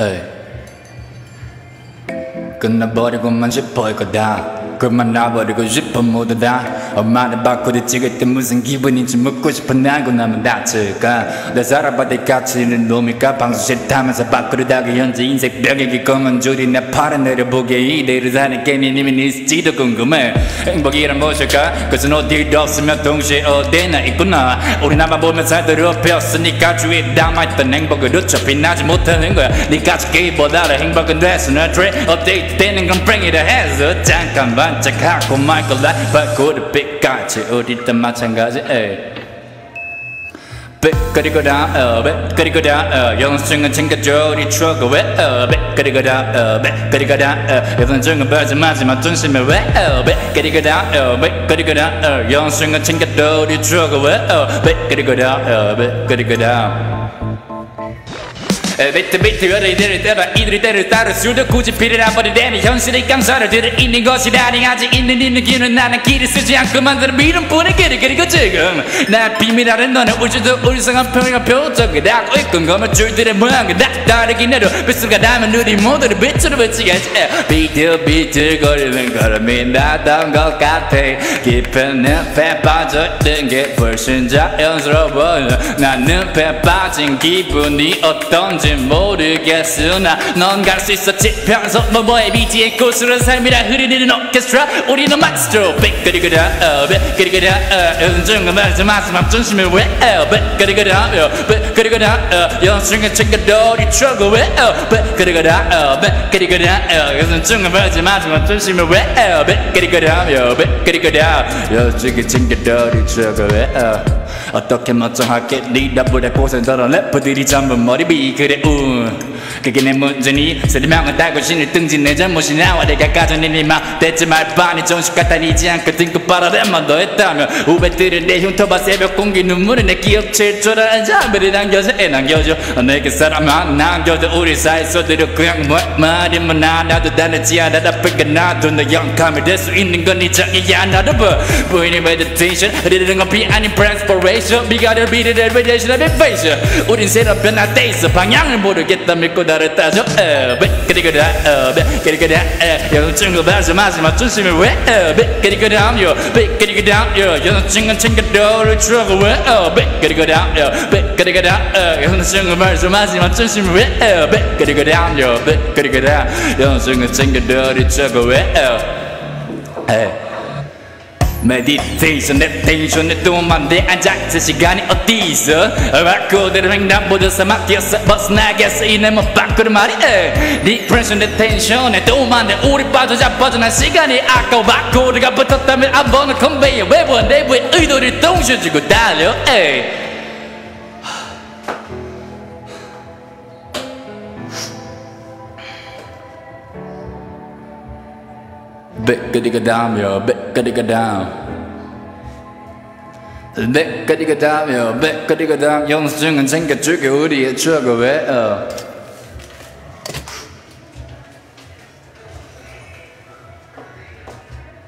에이. 끝나버리고만 싶어 거다 그만 나버리고 싶어 모두 다 엄마는 바꾸를 찍을 때 무슨 기분인지 묻고 싶어 나고 나면 다칠까? 내 살아봐도 가치는 놈일까? 방송 싫다면서 밖으로 다가 현재 인생 벽에 검은 줄이 내 팔을 내려보게 이대로 사는 게임이 이미 있을지도 궁금해. 행복이란 무엇일까? 그것은 어디도 없으면 동시에 어디나 있구나. 우리 나만 보면 살들어 폈으니까 주위에 남아있던 행복을 어차피 나지 못하는 거야. 네가 찾기보다는 행복은 됐으나 트레 업데이트 되는 건 뺑이라 해서 잠깐 반짝하고 말 거라 바꾸를 빛까지 어디든 마찬가지 에이. 삐그리고다 어 삐그리고다 어 영수증은 챙겨줘 우리 추억을 왜어 삐그리고다 어 삐그리고다 어 영수증은 마지막 tun심을 왜어 삐그리고다 어 삐그리고다 어 영수증은 챙겨줘 우리 추억을 왜어 삐그리고다 어 삐그리고다 비트 비트 어린이들을 따라 이들이 때를 따라 술도 굳이 피를 안 버리려니 현실의 강사를 들어 있는 것이라니 아직 있는 있는 기는 나는 길을 쓰지 않고 만드는 미름뿐의 길을 그리고 지금 나 비밀하는 너는 우주도 울상한 평이가 표적을 하고 있군. 거면 줄들의 모양은 다 다르긴 해도 빛수가 나면 우리 모두를 빛으로 비치겠지. 비트 비트 거리는 걸음이 나던 것 같아. 깊은 늪에 빠져있는 게 훨씬 자연스러워. 난 늪에 빠진 기분이 어떤지 모르겠으나 넌 갈 수 있었지. 평소 뭐뭐의 BT의 고스런 삶이라 흐르는 오케스트라. 우리는 마스터 삐그리그라 어 삐그리그라 어 연중은 말씀 마지막 중심을 왜 어, 삐그리그라 어 삐그리그라 어 챙겨도리 추억을 왜어 삐그리그라 어 삐그리그라 어 말씀 마지막 중심을 왜 어, 어 삐그리그라 연중은 챙겨도리 추억을 왜 어 어떻게 멀쩡하게 리더보다 고생스러운 래퍼들이 전부 머리비 그래 우. 그게 내 문제니? 세리명은 달고 신을 등진 내 잘못이 나와 내가 가진 일이만 대체 말반이 정식 같다니지 않고 등급 빨아내만 더 했다면 후배들은 내 흉터봐 새벽 공기 눈물은 내줄 알아 잠을 남겨줘 애 남겨줘. 내게 사람 한 남겨줘 우리 사이에서 들어 그냥 뭐 말이면 하나도 다르지 않아 삐까 나도 너 영감이 될 수 있는 건 이장이야. 나도 봐 부인의 메디테이션 흐르는 건비 아닌 프랜스 퍼레이션 비가를 비를 레베레이션 의 페이션 우린 새로 변화돼 있어 방향을 모르겠다 믿고 나를 따져 그리고다 그리고다 여자친구 봐서 마지막 중심을 왜? 그리고다 그리고다 여자친구 챙겨도를 추억을 왜? 그리고다 그리고다 여자친구 봐서 마지막 중심을 왜? 그리고다 그리고다 여자친구 챙겨도를 추억을 왜 메디테이션 내 텐션에 또만대 앉아있을 시간이 어디서 바꾸대로 횡단보도 사막 뛰어서 벗어나겠어 이내 못 바꾸는 말이 디프레션 내 텐션에 또만대 우리 빠져자 빠져난 시간이 아까워 바꾸리가 붙었다면 안 보는 컨베이어 외부와 내부의 의도를 동시에 주고 달려 에 이. Bickadiga down, yo, bickadiga down. Bickadiga down, yo, bickadiga down. 영수증은 챙겨줄게, 우리의 추억을 왜, 어.